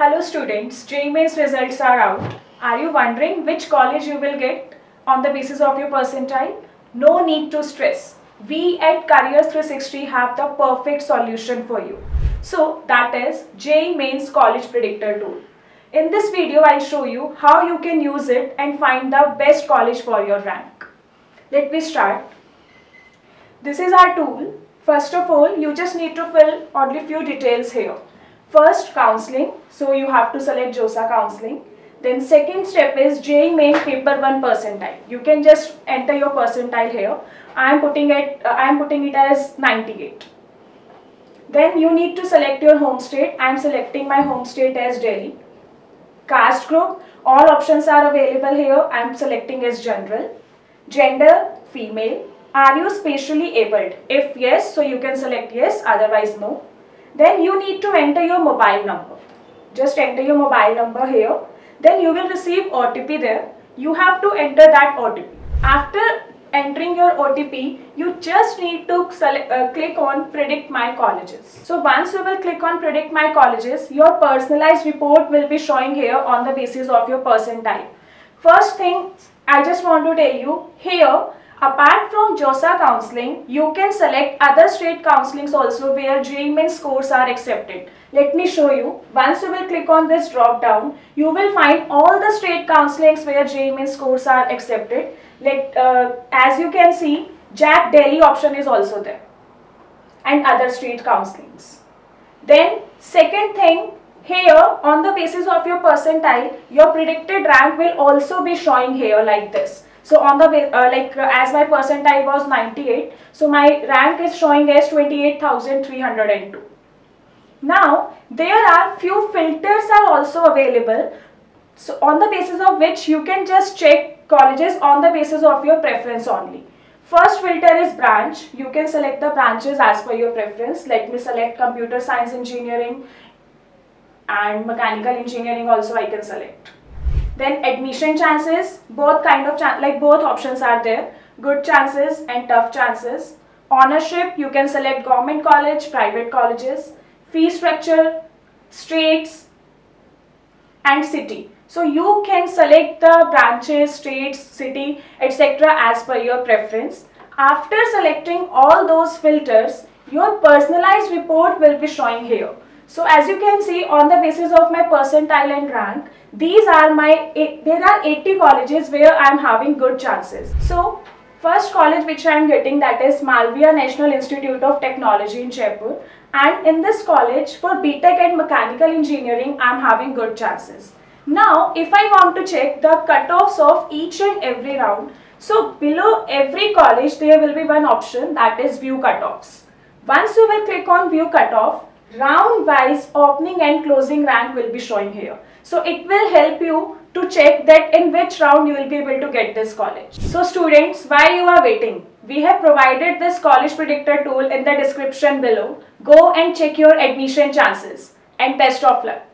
Hello students, JEE Mains results are out. Are you wondering which college you will get on the basis of your percentile? No need to stress. We at Careers 360 have the perfect solution for you. So that is JEE Mains College Predictor tool. In this video, I'll show you how you can use it and find the best college for your rank. Let me start. This is our tool. First of all, you just need to fill only few details here. First, counseling. So you have to select JoSAA counseling. Then second step is JEE Main paper 1 percentile. You can just enter your percentile here. I am putting it, uh, I am putting it as 98. Then you need to select your home state. I am selecting my home state as Delhi. Caste group, all options are available here. I am selecting as general. Gender, female. Are you spatially abled? If yes, so you can select yes, otherwise no. Then you need to enter your mobile number. Just enter your mobile number here. Then you will receive OTP there. You have to enter that OTP. After entering your OTP, you just need to select, uh, click on predict my colleges. So once you will click on predict my colleges, your personalized report will be showing here on the basis of your percentile. First thing I just want to tell you here Apart from JoSAA counseling, you can select other state counselings also where JEE Main scores are accepted. Let me show you. Once you will click on this drop down, you will find all the state counselings where JEE Main scores are accepted. Like, uh, as you can see, JAC Delhi option is also there and other state counselings. Then second thing, here on the basis of your percentile, your predicted rank will also be showing here like this. So on the way, uh, like uh, as my percentile was 98, so my rank is showing as 28,302. Now there are few filters are also available. So on the basis of which you can just check colleges on the basis of your preference only. First filter is branch. You can select the branches as per your preference. Let me select computer science engineering and mechanical engineering also I can select. Then admission chances, both kind of like both options are there. Good chances and tough chances. Ownership, you can select government college, private colleges. Fee structure, states and city. So you can select the branches, states, city, etc. as per your preference. After selecting all those filters, your personalized report will be showing here. So as you can see on the basis of my percentile and rank, these are my, there are 80 colleges where I am having good chances. So first college which I am getting that is Malaviya National Institute of Technology in Jaipur and in this college for BTech and Mechanical Engineering I am having good chances. Now if I want to check the cutoffs of each and every round, so below every college there will be one option that is view cutoffs. Once you will click on view cutoff, round wise opening and closing rank will be showing here. So it will help you to check that in which round you will be able to get this college. So students, while you are waiting, we have provided this college predictor tool in the description below. Go and check your admission chances and best of luck.